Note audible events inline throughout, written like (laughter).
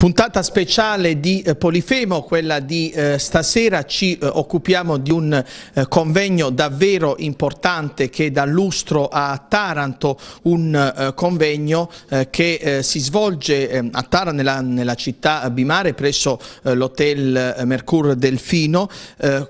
Puntata speciale di eh, Polifemo, quella di eh, stasera, ci eh, occupiamo di un eh, convegno davvero importante che dà lustro a Taranto, un eh, convegno che si svolge a Taranto nella, nella, città Bimare presso l'hotel Mercur Delfino,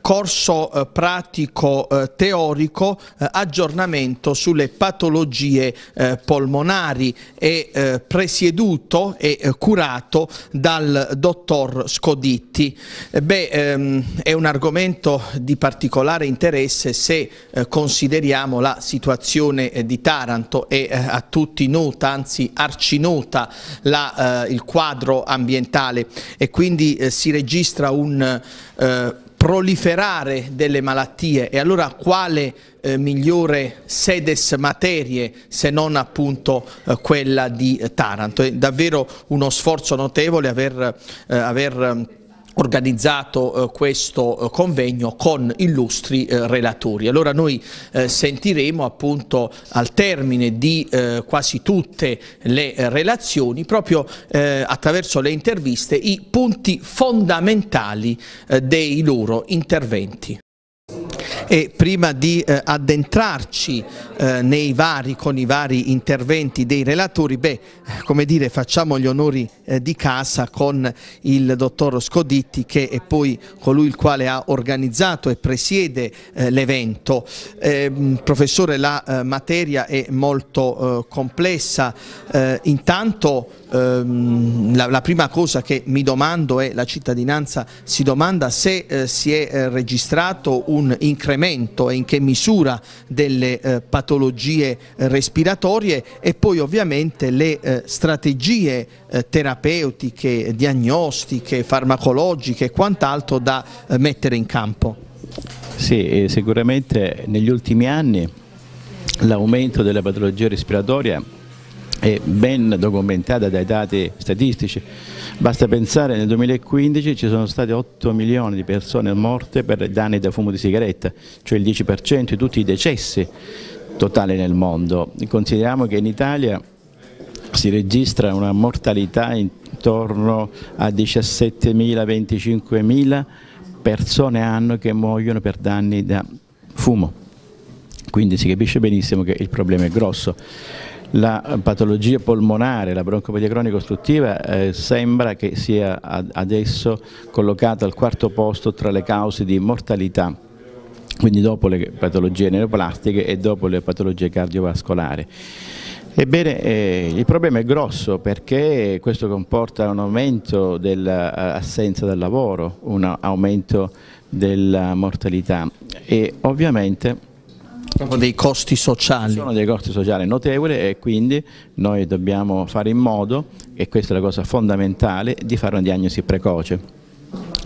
corso pratico teorico, aggiornamento sulle patologie polmonari e presieduto e curato dal dottor Scoditti. Eh, beh, ehm, è un argomento di particolare interesse se eh, consideriamo la situazione eh, di Taranto e eh, a tutti nota, anzi arcinota, la, eh, il quadro ambientale e quindi eh, si registra un proliferare delle malattie e allora quale eh, migliore sedes materie se non appunto eh, quella di Taranto. È davvero uno sforzo notevole aver, eh, aver organizzato eh, questo eh, convegno con illustri eh, relatori. Allora noi eh, sentiremo appunto al termine di eh, quasi tutte le eh, relazioni proprio attraverso le interviste i punti fondamentali dei loro interventi e prima di eh, addentrarci eh, nei vari, con i vari interventi dei relatori, beh, come dire, facciamo gli onori eh, di casa con il dottor Scoditti che è poi colui il quale ha organizzato e presiede eh, l'evento. Ehm, professore, la eh, materia è molto eh, complessa, intanto ehm, la, la, prima cosa che mi domando è, la cittadinanza si domanda se si è registrato un incremento incremento e in che misura delle eh, patologie eh, respiratorie e poi ovviamente le eh, strategie eh, terapeutiche, diagnostiche, farmacologiche e quant'altro da eh, mettere in campo. Sì, sicuramente negli ultimi anni l'aumento delle patologie respiratorie è ben documentata dai dati statistici. Basta pensare nel 2015 ci sono state 8 milioni di persone morte per danni da fumo di sigaretta, cioè il 10% di tutti i decessi totali nel mondo. Consideriamo che in Italia si registra una mortalità intorno a 17.000-25.000 persone anno che muoiono per danni da fumo. Quindi si capisce benissimo che il problema è grosso la patologia polmonare, la broncopatia cronica ostruttiva eh, sembra che sia adesso collocata al quarto posto tra le cause di mortalità quindi dopo le patologie neoplastiche e dopo le patologie cardiovascolari. Ebbene, eh, il problema è grosso perché questo comporta un aumento dell'assenza del lavoro, un aumento della mortalità e ovviamente sono dei costi sociali. Sono dei costi sociali notevoli e quindi noi dobbiamo fare in modo, e questa è la cosa fondamentale, di fare una diagnosi precoce.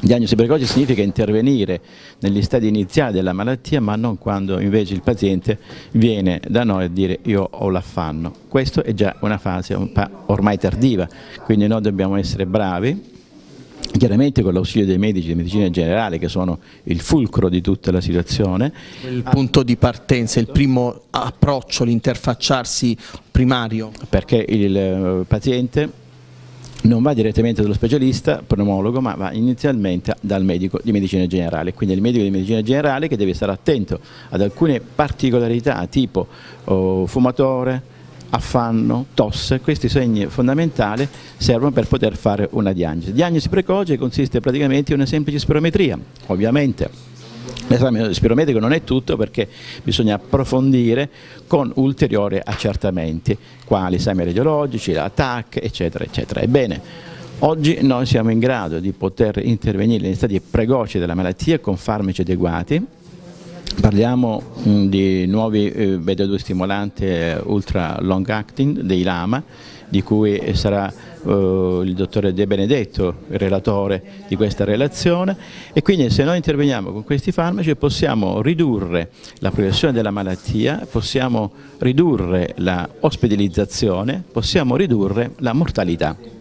Diagnosi precoce significa intervenire negli stadi iniziali della malattia ma non quando invece il paziente viene da noi a dire io ho l'affanno. Questa è già una fase ormai tardiva, quindi noi dobbiamo essere bravi chiaramente con l'ausilio dei medici di medicina generale che sono il fulcro di tutta la situazione. Il punto di partenza, il primo approccio, l'interfacciarsi primario. Perché il eh, paziente non va direttamente dallo specialista, pneumologo, ma va inizialmente dal medico di medicina generale, quindi il medico di medicina generale che deve stare attento ad alcune particolarità tipo oh, fumatore, affanno, tosse, questi segni fondamentali servono per poter fare una diagnosi. Diagnosi precoce consiste praticamente in una semplice spirometria, ovviamente. L'esame spirometrico non è tutto perché bisogna approfondire con ulteriori accertamenti, quali esami radiologici, la TAC, eccetera, eccetera. Ebbene, oggi noi siamo in grado di poter intervenire negli stati precoci della malattia con farmaci adeguati, Parliamo mm, di nuovi eh, beta-2 stimolanti eh, ultra long acting dei LAMA, di cui sarà eh, il dottore De Benedetto il relatore di questa relazione e quindi se noi interveniamo con questi farmaci possiamo ridurre la progressione della malattia, possiamo ridurre la ospedalizzazione, possiamo ridurre la mortalità.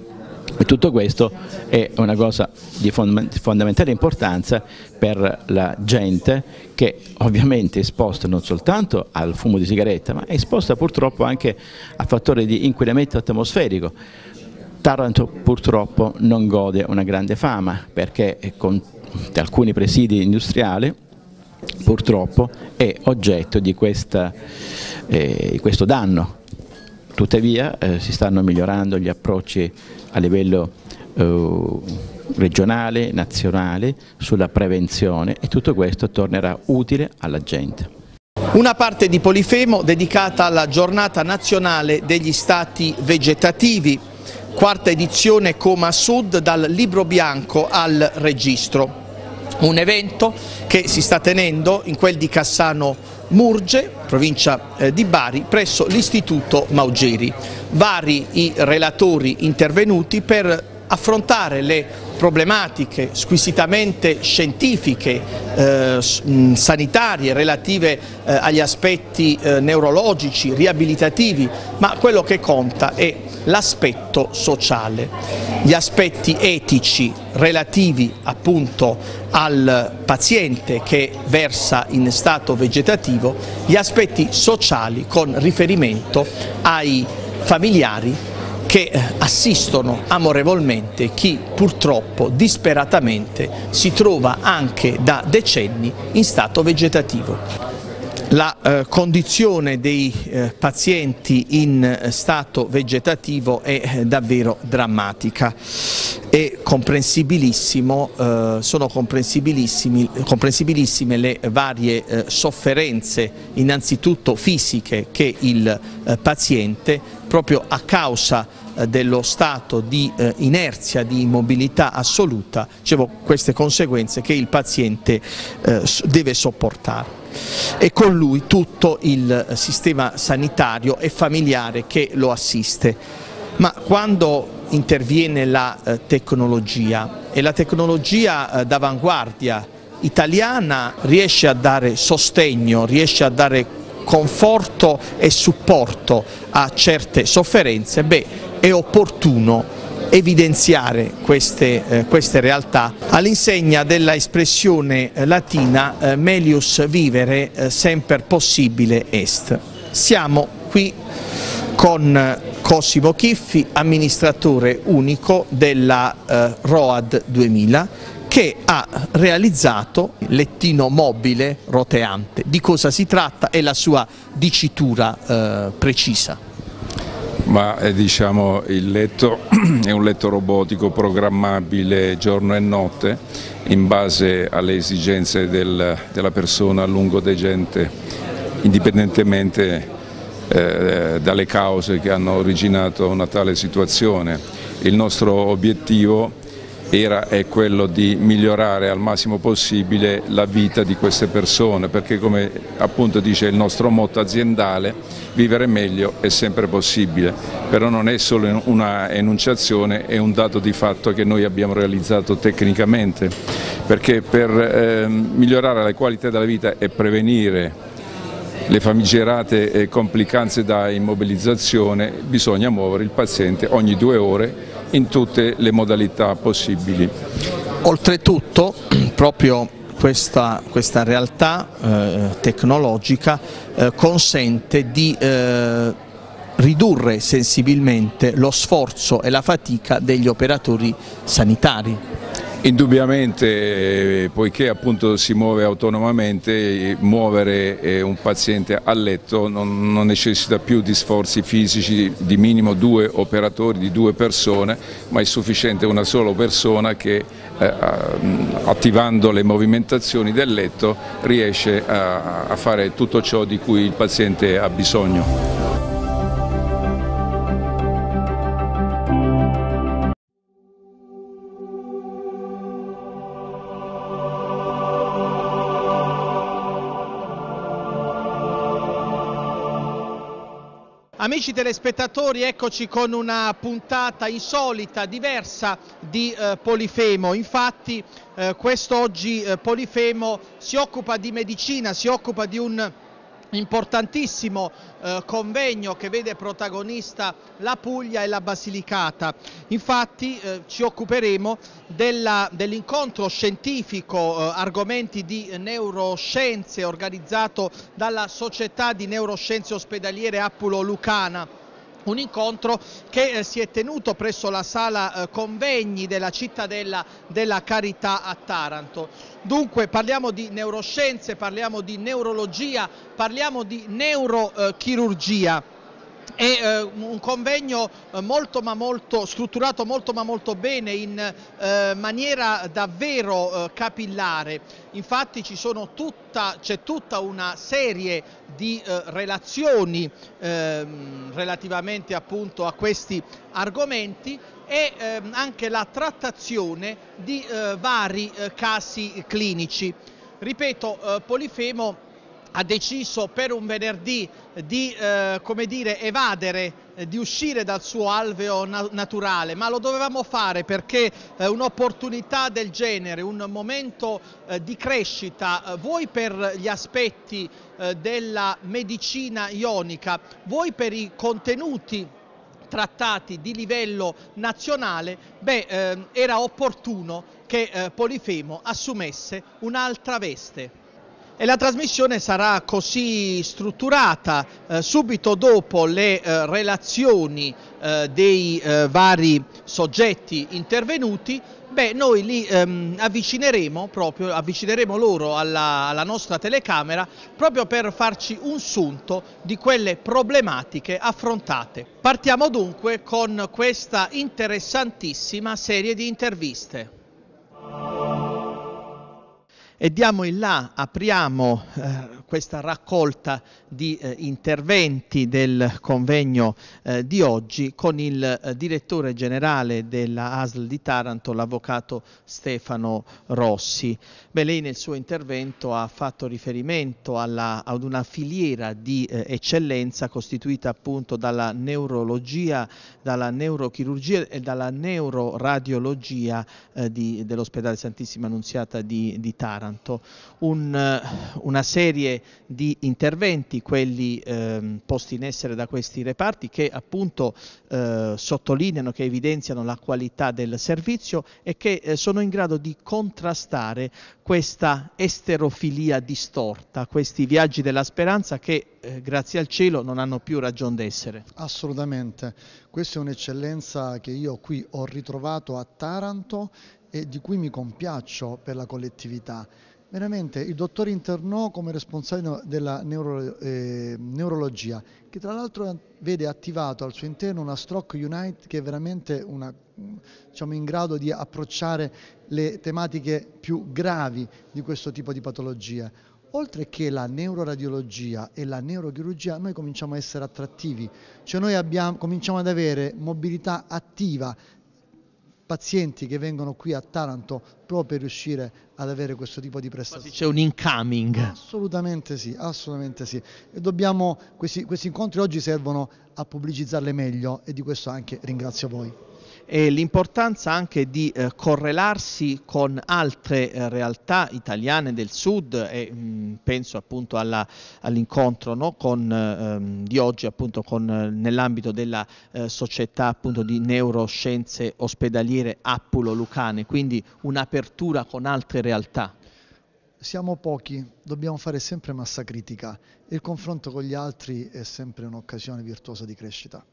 E tutto questo è una cosa di fondamentale importanza per la gente che ovviamente è esposta non soltanto al fumo di sigaretta ma è esposta purtroppo anche a fattori di inquinamento atmosferico. Taranto purtroppo non gode una grande fama perché con alcuni presidi industriali purtroppo è oggetto di, questa, eh, questo danno. Tuttavia eh, si stanno migliorando gli approcci a livello eh, regionale, nazionale sulla prevenzione e tutto questo tornerà utile alla gente. Una parte di Polifemo dedicata alla giornata nazionale degli stati vegetativi, quarta edizione Coma Sud dal libro bianco al registro. Un evento che si sta tenendo in quel di Cassano Murge, provincia eh, di Bari, presso l'Istituto Maugeri. Vari i relatori intervenuti per affrontare le problematiche squisitamente scientifiche, eh, sanitarie relative eh, agli aspetti eh, neurologici, riabilitativi, ma quello che conta è l'aspetto sociale, gli aspetti etici relativi appunto al paziente che versa in stato vegetativo, gli aspetti sociali con riferimento ai familiari che eh, assistono amorevolmente chi purtroppo disperatamente si trova anche da decenni in stato vegetativo. La eh, condizione dei eh, pazienti in eh, stato vegetativo è eh, davvero drammatica e sono comprensibilissime le varie sofferenze innanzitutto fisiche che il paziente proprio a causa dello stato di inerzia, di immobilità assoluta, dicevo, queste conseguenze che il paziente deve sopportare e con lui tutto il sistema sanitario e familiare che lo assiste. Ma quando interviene la eh, tecnologia e la tecnologia eh, d'avanguardia italiana riesce a dare sostegno, riesce a dare conforto e supporto a certe sofferenze, beh, è opportuno evidenziare queste, eh, queste realtà all'insegna della espressione eh, latina eh, melius vivere eh, semper possibile est. Siamo qui con eh, Cosimo Chiffi, amministratore unico della eh, ROAD 2000 che ha realizzato lettino mobile roteante. Di cosa si tratta e la sua dicitura precisa? Ma eh, diciamo, il letto (clears throat) è un letto robotico programmabile giorno e notte in base alle esigenze del, della persona lungodegente indipendentemente eh, dalle cause che hanno originato una tale situazione. Il nostro obiettivo era è quello di migliorare al massimo possibile la vita di queste persone perché come appunto dice il nostro motto aziendale vivere meglio è sempre possibile. Però non è solo una enunciazione è un dato di fatto che noi abbiamo realizzato tecnicamente. Perché per eh, migliorare la qualità della vita e prevenire le famigerate complicanze da immobilizzazione bisogna muovere il paziente ogni due ore in tutte le modalità possibili. Oltretutto (clears throat) proprio questa, questa realtà eh, tecnologica eh, consente di eh, ridurre sensibilmente lo sforzo e la fatica degli operatori sanitari. Indubbiamente, eh, poiché appunto si muove autonomamente, muovere eh, un paziente a letto non, non, necessita più di sforzi fisici di minimo due operatori, di due persone, ma è sufficiente una sola persona che eh, attivando le movimentazioni del letto riesce a, a fare tutto ciò di cui il paziente ha bisogno. Amici telespettatori, eccoci con una puntata insolita, diversa di eh, Polifemo. Infatti eh, quest'oggi eh, Polifemo si occupa di medicina, si occupa di un importantissimo eh, convegno che vede protagonista la Puglia e la Basilicata. Infatti eh, ci occuperemo dell'incontro dell scientifico eh, argomenti di neuroscienze organizzato dalla Società di Neuroscienze Ospedaliere Appulo Lucana un incontro che eh, si è tenuto presso la sala eh, convegni della cittadella della Carità a Taranto. Dunque parliamo di neuroscienze, parliamo di neurologia, parliamo di neurochirurgia è eh, un convegno eh, molto ma molto strutturato molto ma molto bene in eh, maniera davvero capillare. Infatti c'è tutta, tutta una serie di relazioni ehm, relativamente appunto a questi argomenti e ehm, anche la trattazione di vari casi clinici. Ripeto Polifemo ha deciso per un venerdì di eh, dire, evadere, eh, di uscire dal suo alveo na naturale, ma lo dovevamo fare perché eh, un'opportunità del genere, un momento eh, di crescita, eh, vuoi per gli aspetti eh, della medicina ionica, vuoi per i contenuti trattati di livello nazionale, beh, era opportuno che Polifemo assumesse un'altra veste e la trasmissione sarà così strutturata eh, subito dopo le eh, relazioni eh, dei eh, vari soggetti intervenuti beh noi li ehm, avvicineremo proprio avvicineremo loro alla, alla nostra telecamera proprio per farci un sunto di quelle problematiche affrontate. Partiamo dunque con questa interessantissima serie di interviste e diamo in là, apriamo eh, questa raccolta di eh, interventi del convegno eh, di oggi con il eh, direttore generale della ASL di Taranto, l'avvocato Stefano Rossi. Beh, lei nel suo intervento ha fatto riferimento alla, ad una filiera di eh, eccellenza costituita appunto dalla neurologia, dalla neurochirurgia e dalla neuroradiologia eh, dell'ospedale Santissima Annunziata di, di Taranto. Un, eh, una serie di interventi, quelli eh, posti in essere da questi reparti che appunto eh, sottolineano, che evidenziano la qualità del servizio e che eh, sono in grado di contrastare questa esterofilia distorta, questi viaggi della speranza che eh, grazie al cielo non hanno più ragione d'essere. Assolutamente, questa è un'eccellenza che io qui ho ritrovato a Taranto e di cui mi compiaccio per la collettività. Veramente il dottore internò come responsabile della neuro, eh, neurologia, che tra l'altro vede attivato al suo interno una Stroke Unite che è veramente una, diciamo, in grado di approcciare le tematiche più gravi di questo tipo di patologia. Oltre che la neuroradiologia e la neurochirurgia, noi cominciamo a essere attrattivi, cioè noi abbiamo, cominciamo ad avere mobilità attiva pazienti che vengono qui a Taranto proprio per riuscire ad avere questo tipo di prestazioni. C'è un incoming. Assolutamente sì, assolutamente sì. E dobbiamo, questi, questi incontri oggi servono a pubblicizzarle meglio e di questo anche ringrazio voi e l'importanza anche di eh, correlarsi con altre eh, realtà italiane del sud e mh, mm, penso appunto all'incontro no, ehm, di oggi appunto con, nell'ambito della eh, società appunto di neuroscienze ospedaliere Appulo Lucane, quindi un'apertura con altre realtà. Siamo pochi, dobbiamo fare sempre massa critica e il confronto con gli altri è sempre un'occasione virtuosa di crescita.